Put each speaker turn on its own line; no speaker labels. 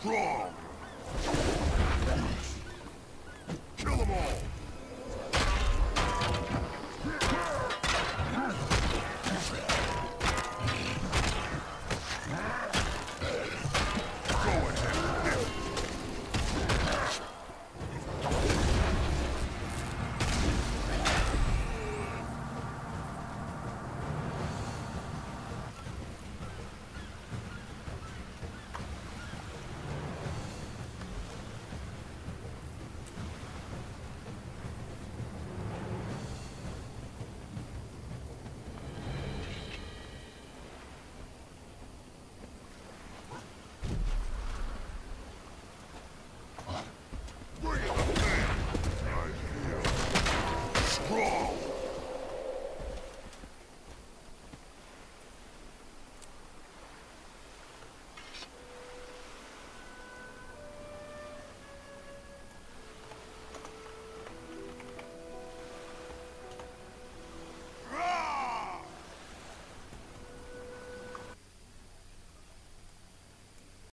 strong.
Kill them all.